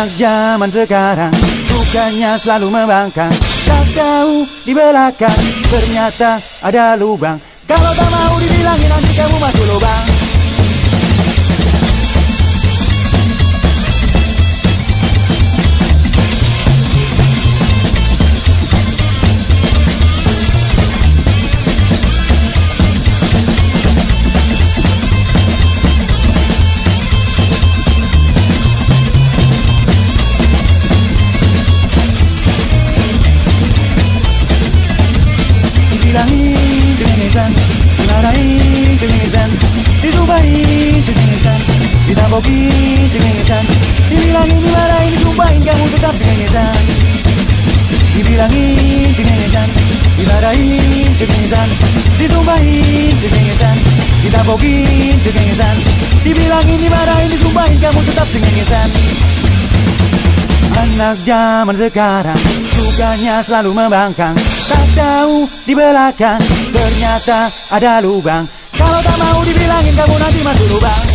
Anak zaman sekarang Sukanya selalu membangkang. Tak tahu di belakang Ternyata ada lubang. Kalau tak mau dibilangin nanti kamu masuk lubang Dibilangin dimarahin Disumpahin kamu tetap cengengesan Dibilangin Dimarahin cengengesan Disumpahin cengengesan Ditabokin cengengesan Dibilangin dimarahin Disumpahin kamu tetap cengengesan Anak zaman sekarang Sukanya selalu membangkang. Tak tahu di belakang Ternyata ada lubang. Kalau tak mau dibilangin kamu nanti masuk lubang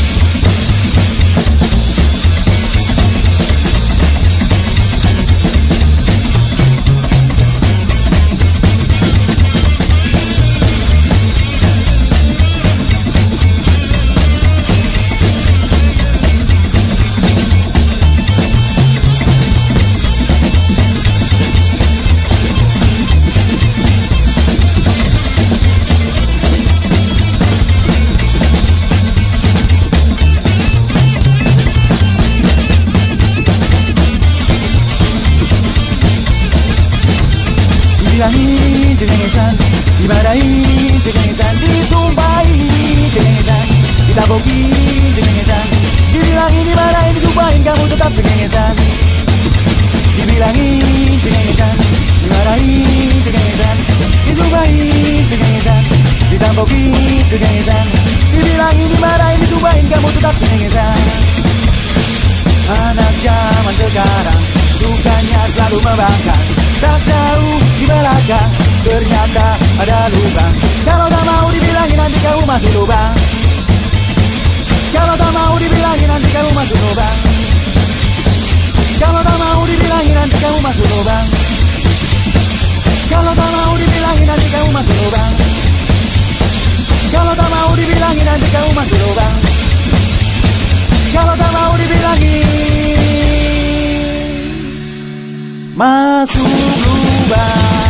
Dibilangin cengengesan Dimarahin cengengesan Disumpahin cengengesan Ditabokin cengengesan Dibilangin dimarahin Disumpahin kamu tetap cengengesan Dibilangin cengengesan Dimarahin cengengesan Disumpahin cengengesan Ditabokin cengengesan Dibilangin dimarahin Disumpahin kamu tetap cengengesan Anak zaman sekarang Sukanya selalu membangkang Tak tahu di belakang Ternyata ada lubang. Kalau tak mau dibilangin nanti kamu masuk lubang. Kalau tak mau dibilangin nanti kamu masuk lubang. Kalau tak mau dibilangin nanti kamu masuk lubang. Kalau tak mau dibilangin nanti kamu masuk lubang. Kalau tak mau dibilangin nanti kamu masuk lubang. Kalau tak mau dibilangin más un.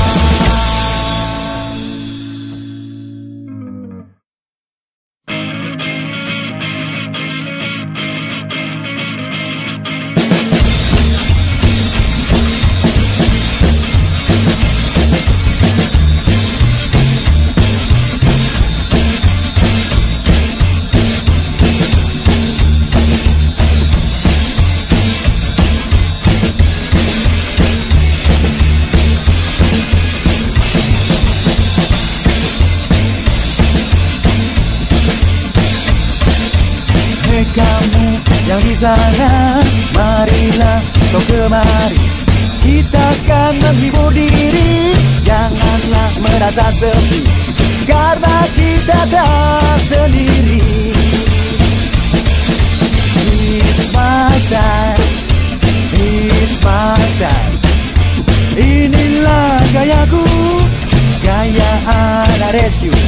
Sana Marilah kau kemari. Kita akan menghibur diri. Janganlah merasa sepi. Karena kita tak sendiri. It's my style. It's my style. Inilah gayaku. Gaya anak rescue.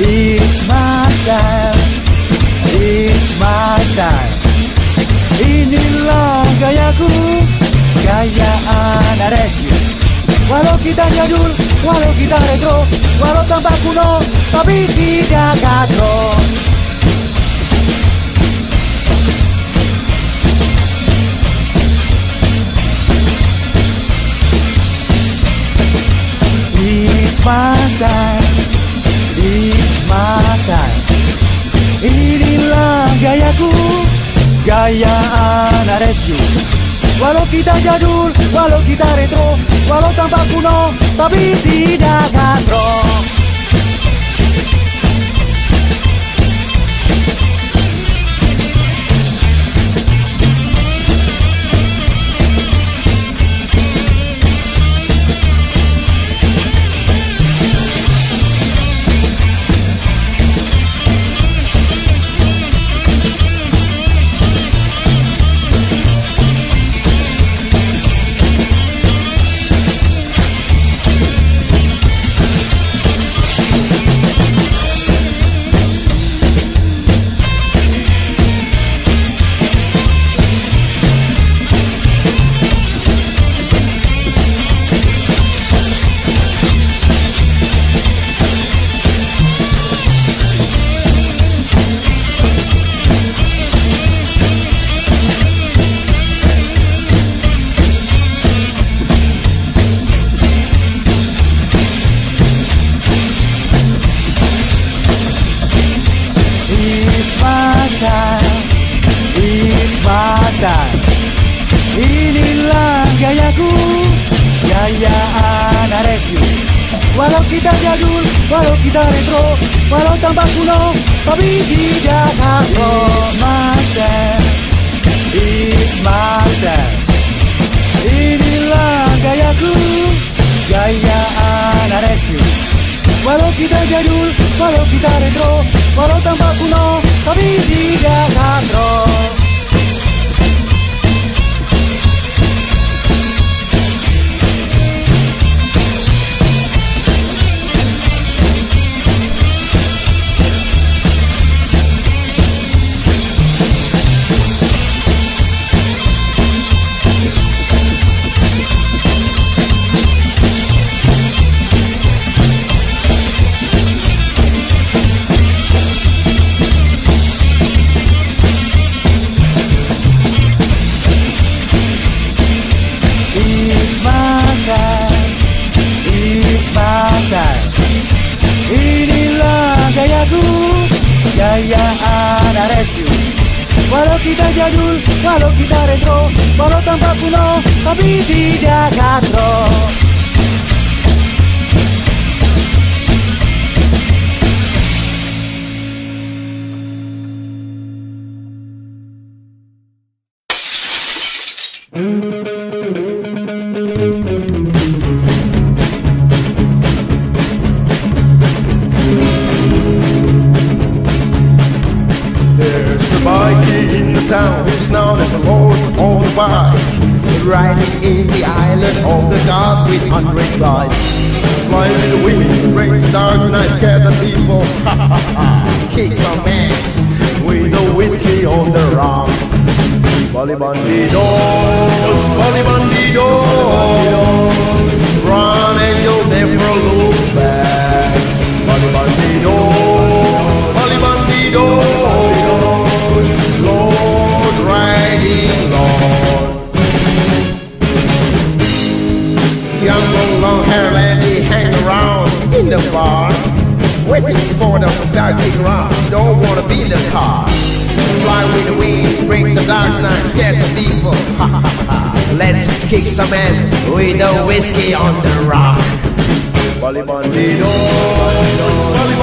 It's my style. It's my style Gayaku Gaya anak rescue Walau kita jadul, walau kita retro Walau tampak kuno, tapi tidak katro. It's my style. It's my style. Inilah gayaku. Gaya anak rescue Walau kita jadul, walau kita retro Walau tampak kuno, tapi tidak katro Star Inilah gayaku Gaya anak rescue. Walau kita jadul, walau kita retro Walau tampak kuno, tapi tidak kaku Master, It's master. Inilah gayaku Gaya anak rescue. Walau kita jadul, walau kita retro Walau tampak kuno, tapi tidak katro Balokita jadul, balokita retro Balok tanpa kuno, tapi tidak katro kick some ass with a whiskey on the rock. Bally bandidos, bally.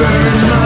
burn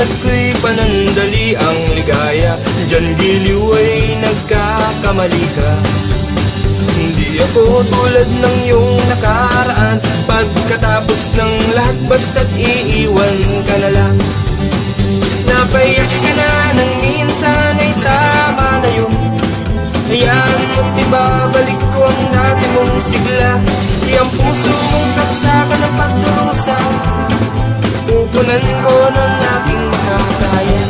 hangad ko'y panandali ang ligaya. Diyan giliw ay nagkakamali ka. Hindi ako tulad ng iyong nakaraan. Pagkatapos ng lahat basta't iiwan ka na lang. Napayak ka na nang minsan ay tama na yun. Hayaan mo't ibabalik ko ang dati mong sigla. Di ang puso mong saksakan ng pagdurusa Pupunan ko ng aking makakaya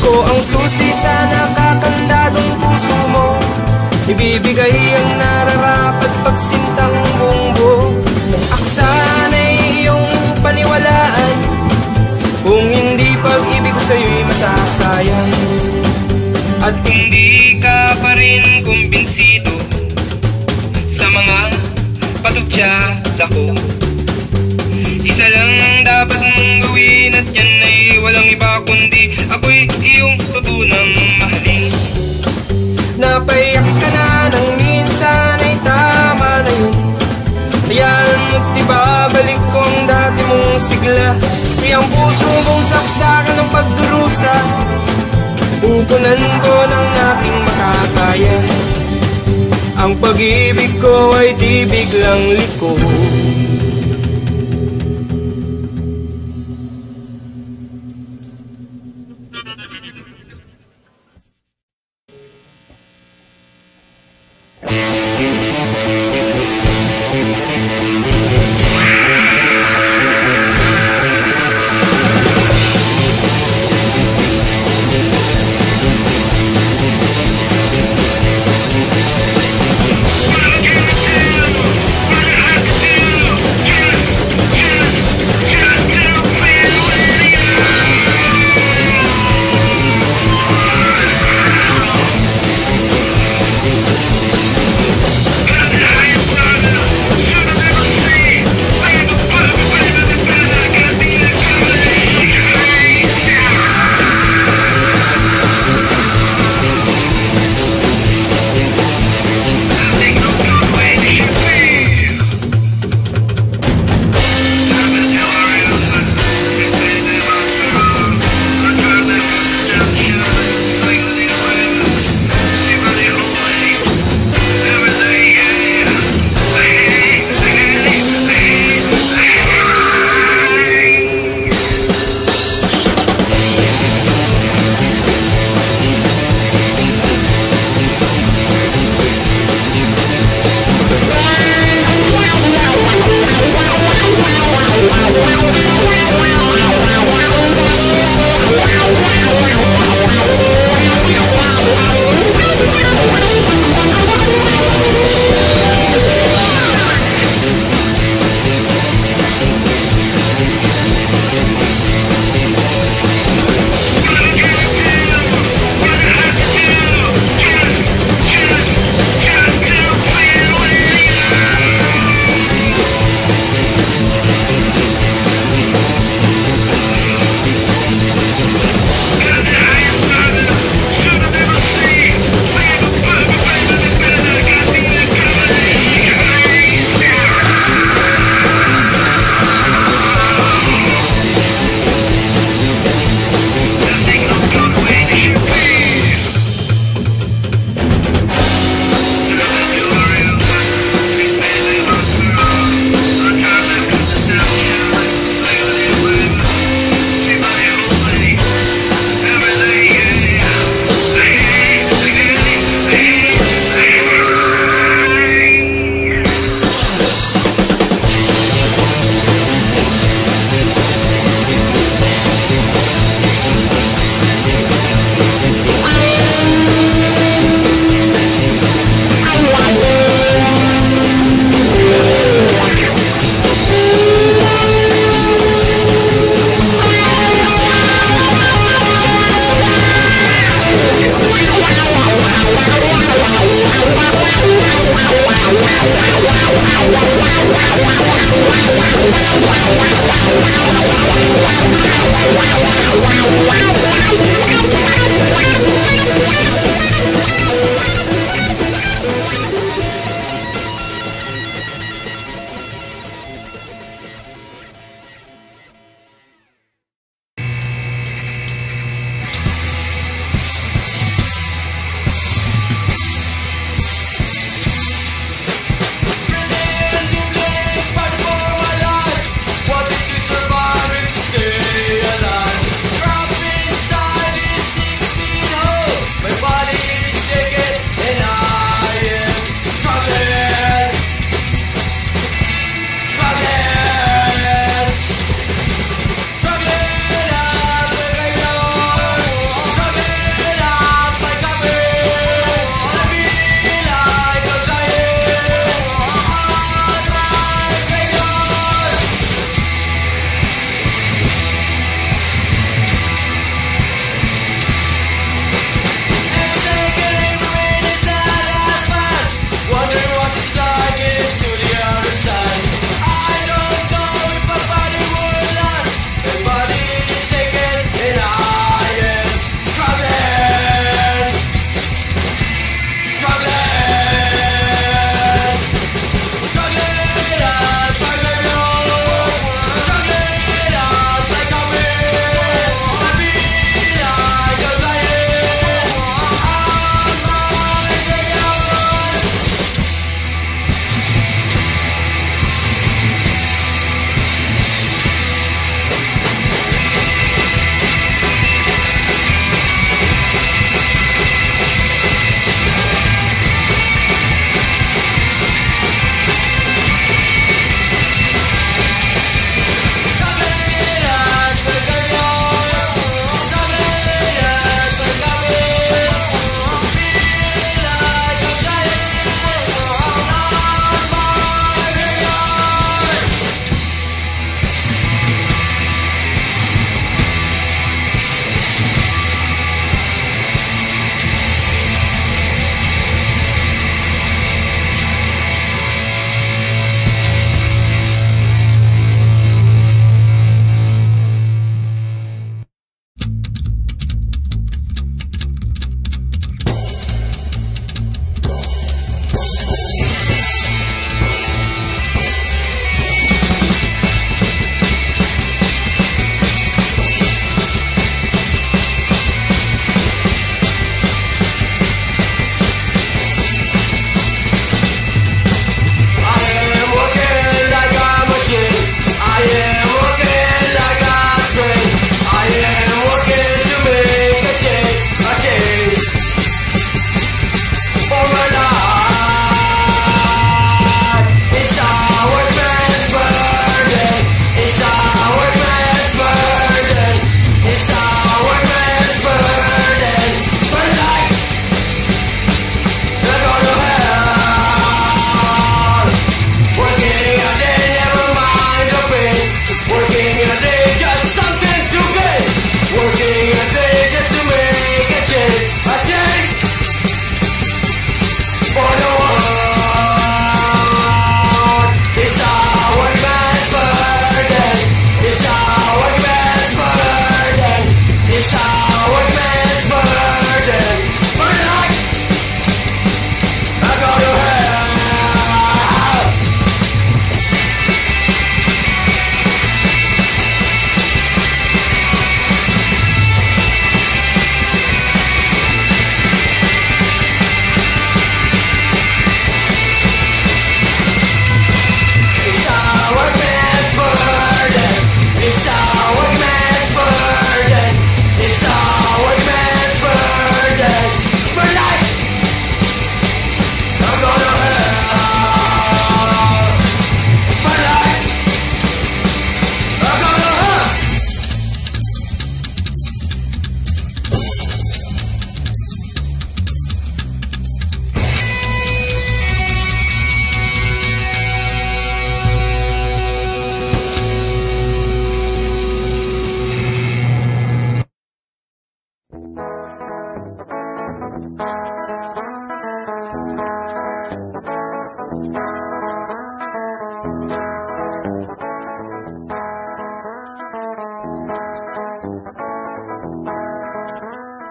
Ako ang susi sa nakakandadong puso mo. Ibibigay ang nararapat pagsintang buong buo. Ako sana'y At kung di ka pa rin kumbinsido Sa mga patugtiyada ko isa lang ang dapat mong gawin at yan ay walang iba kundi ako'y iyong tutunang mahalin. Napayak ka na nang minsan ay tama na yun. Hayaan mo't ibabalik ko ang dati mong sigla. Iyang puso mong saksakan ng pagdurusa. Pupunan ko ng aking makakaya. Ang pag-ibig ko ay di biglang liko.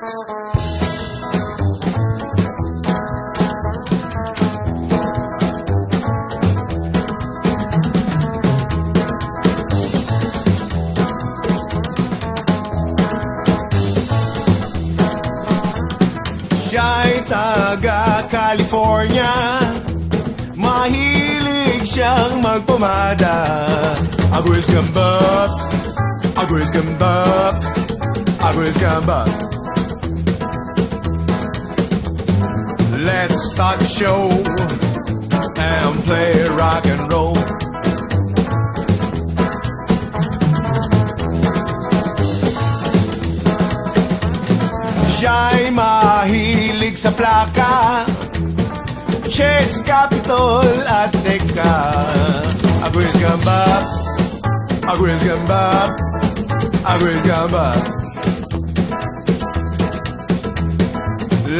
Siya'y taga California. Mahilig siyang magpumada. Agwis kambak Agwis kambak Agwis kambak Let's start the show and play rock and roll. Siya'y mahilig sa plaka Chess Capitol at Teka Agwis Gambap Agwis Gambap Agwis Gambap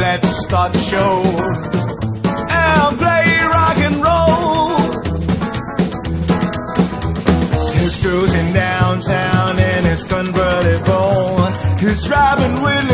Let's start the show and play rock and roll. He's cruising downtown in his convertible. He's driving with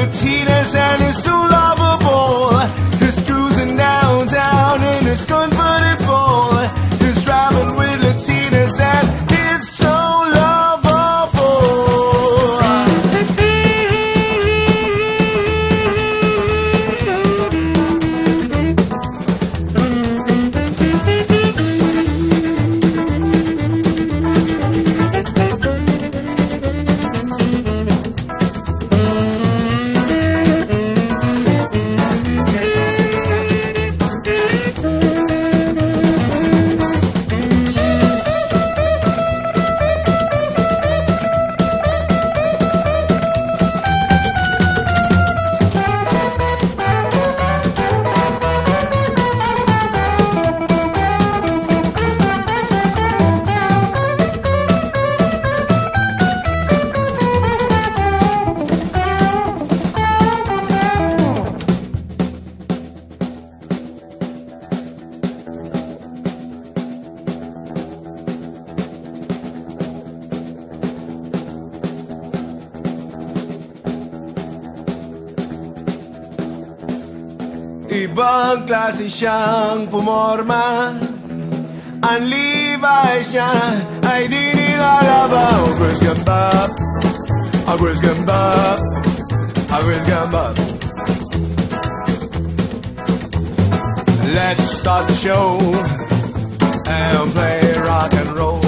Ibang klase siyang pumorma. Ang Levi's niya ay di nilalabaw. Agwes gambap Agwes gambap Agwes gambap Let's start the show And play rock and roll.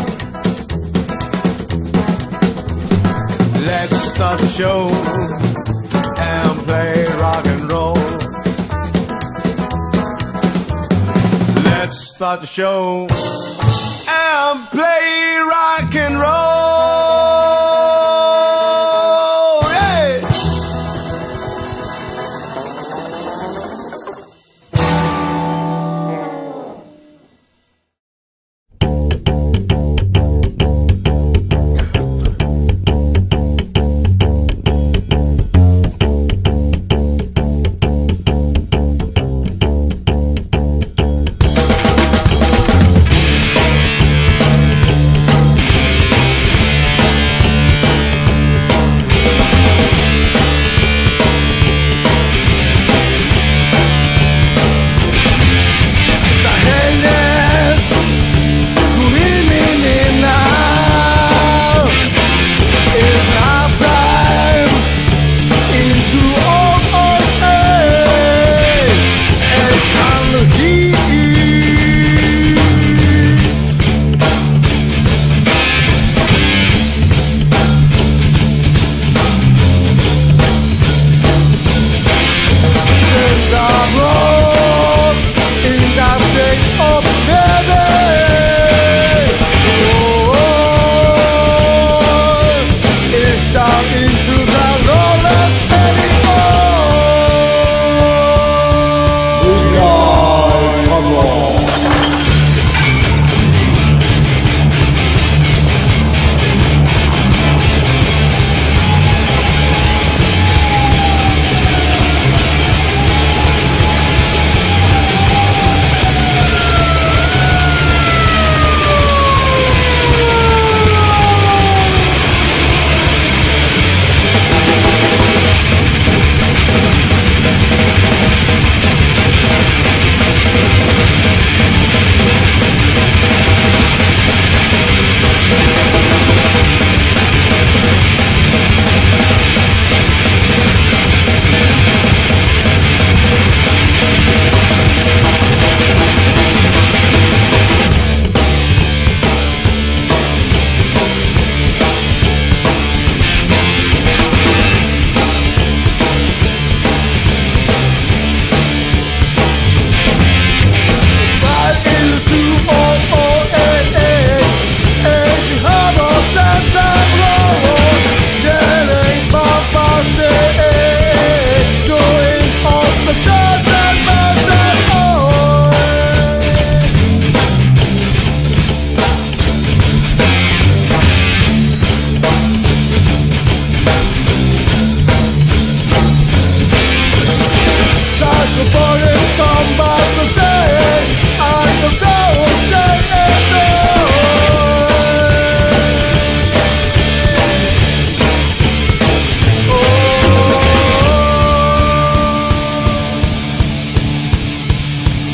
Let's start the show And play rock and roll start the show and play rock and roll.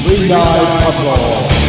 Three Eyed Football.